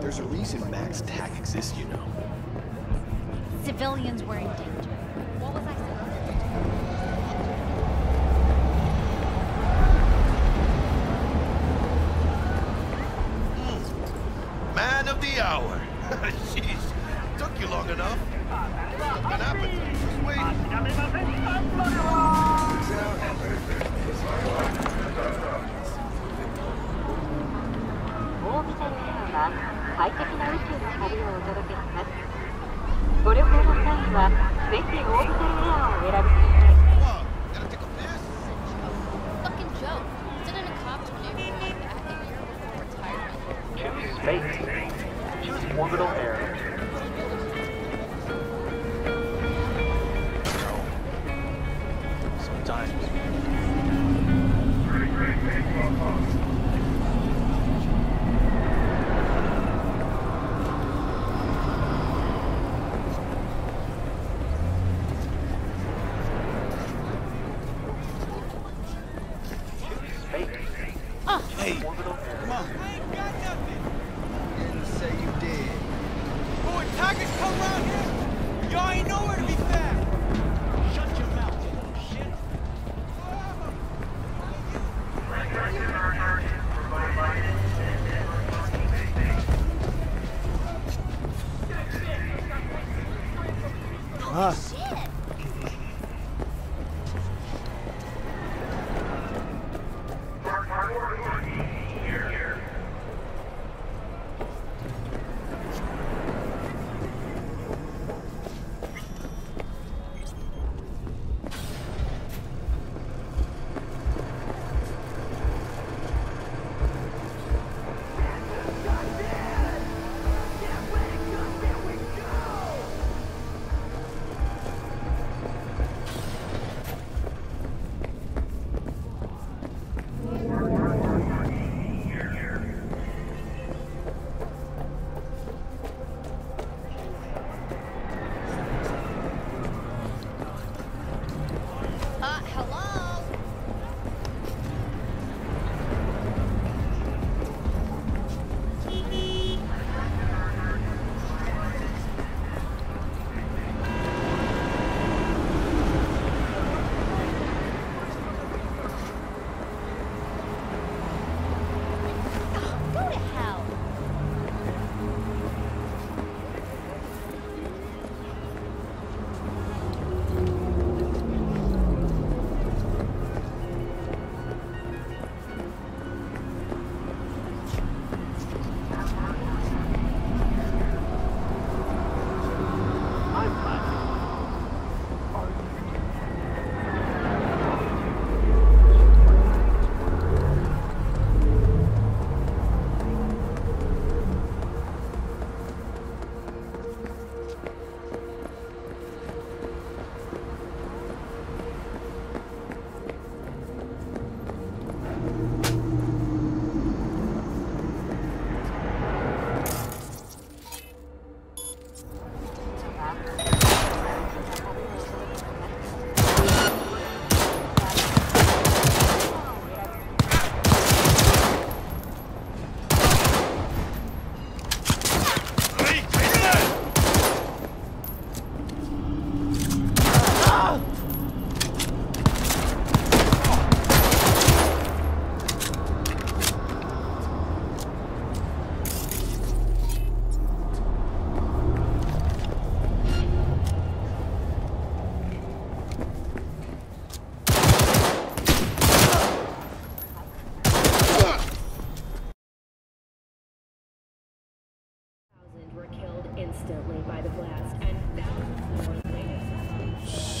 There's a reason MaxTac exists, you know. Civilians were in danger. What was I supposed to do? the hour. Jeez, took you long enough. An appetite. Just wait. 快適な宇宙の旅をお届けします。ご旅行の際はぜひオービタルエアをお選びください。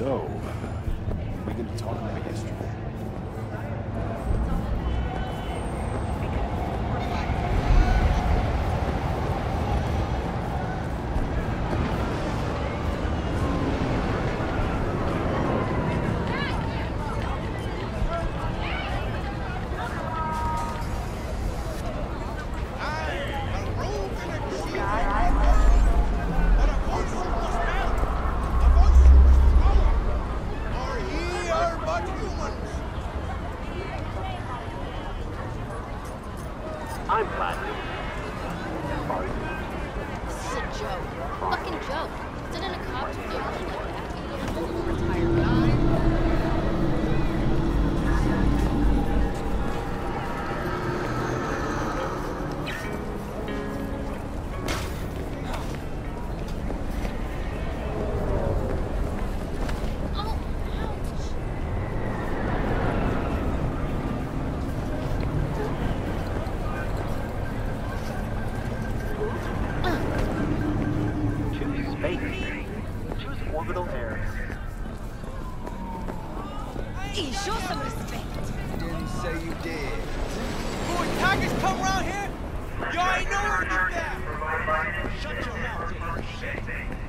So, we gonna talk about history? I'm platinum. This is a joke. Fucking joke. Didn't a cop do anything like that? Hey, show some respect. Didn't say you did. Boy, tigers come around here? You already know where to that. Shut your mouth, you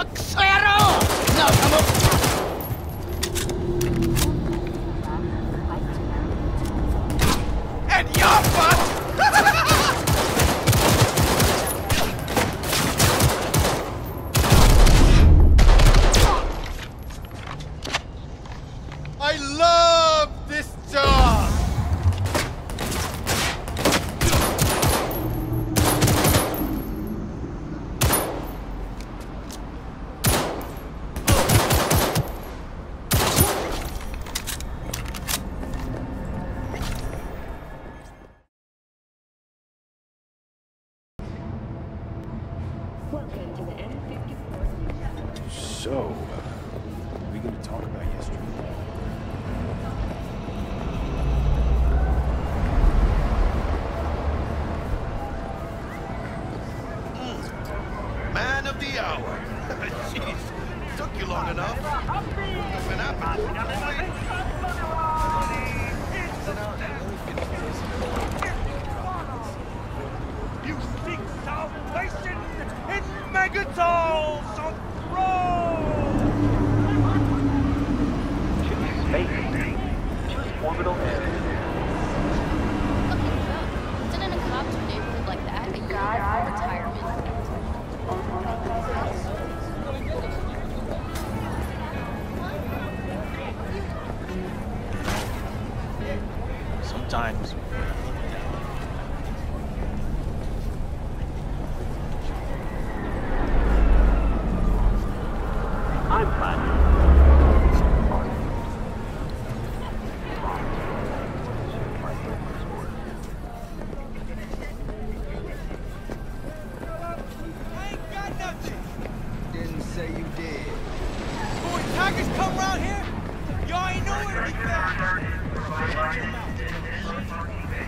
このクソ野郎 So, uh, we gonna talk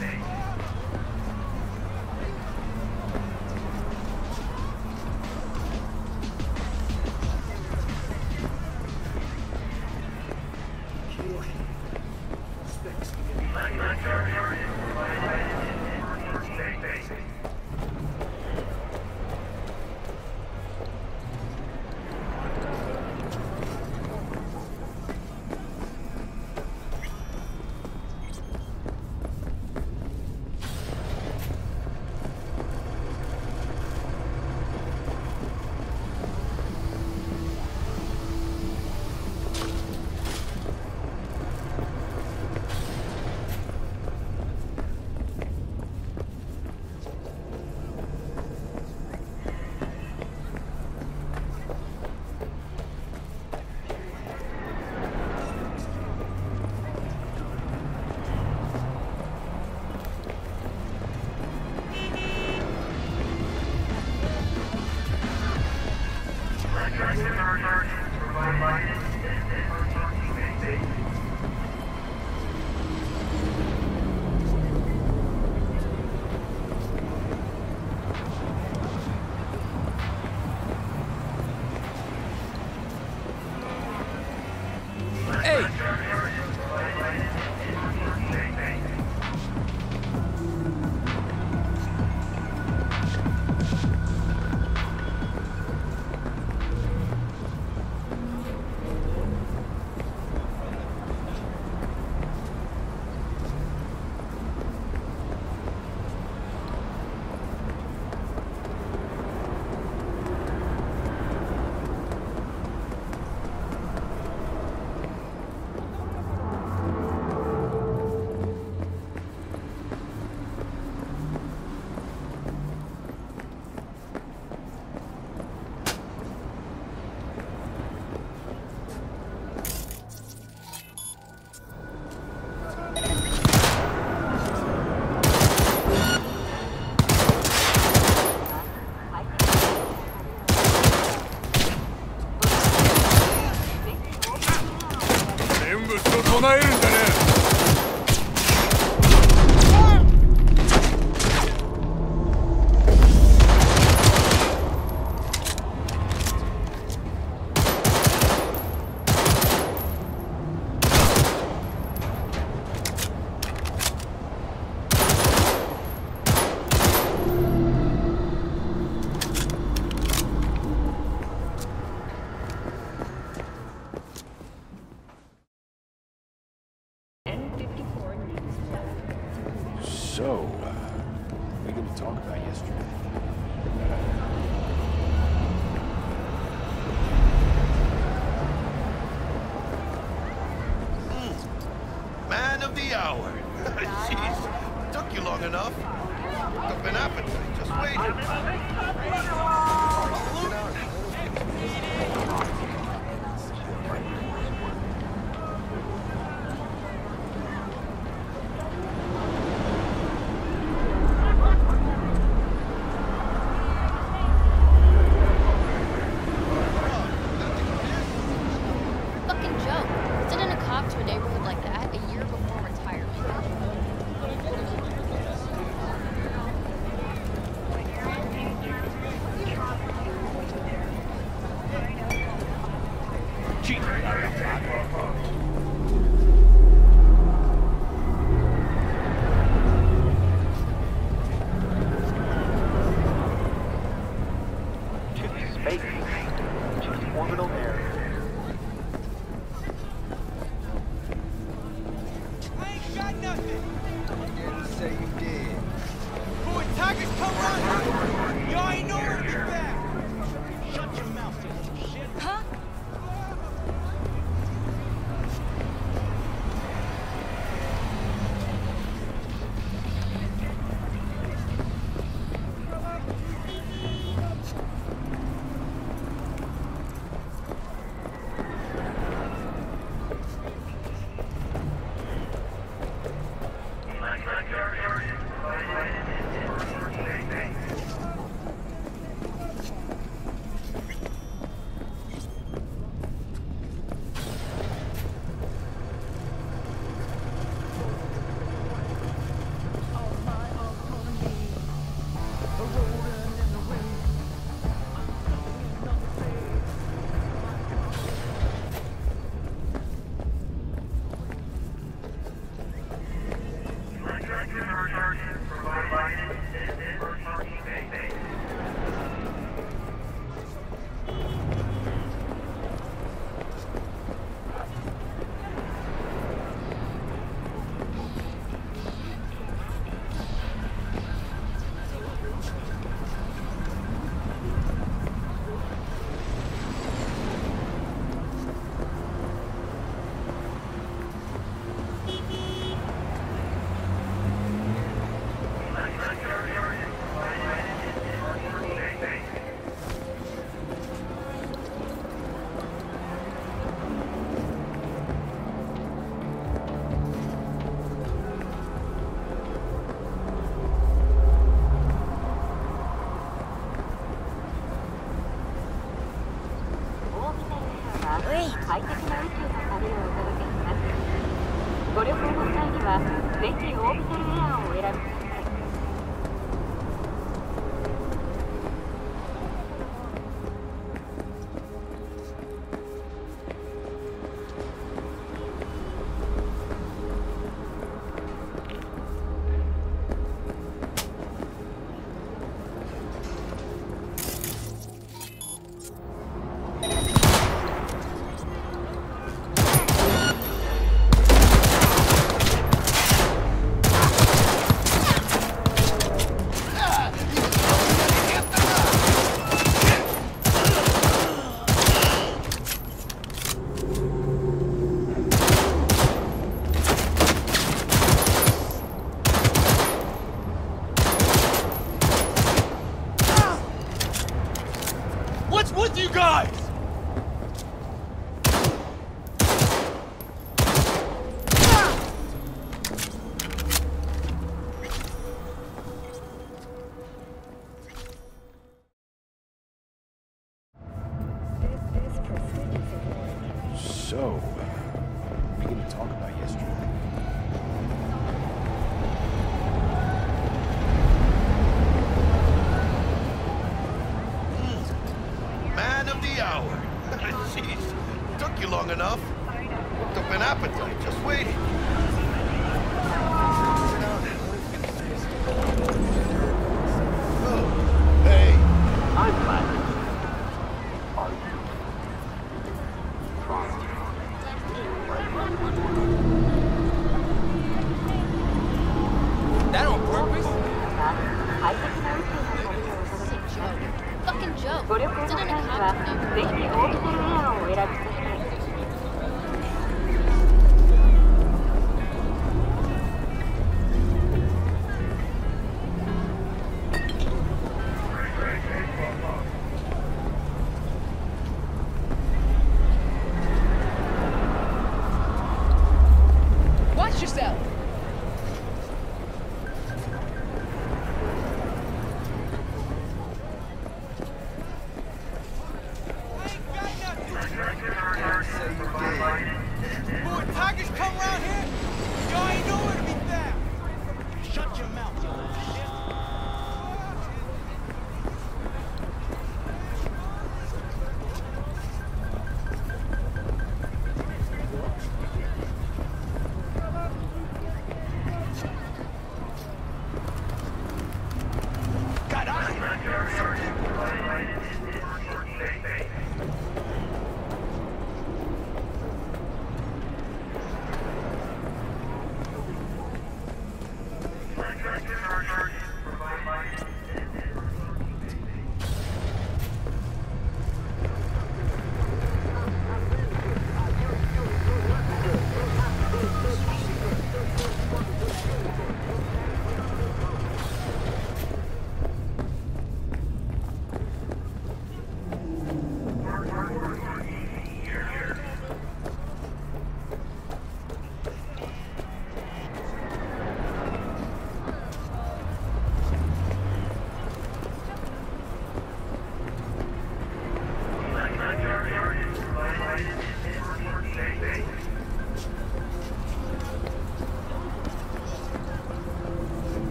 anything. Tigers come around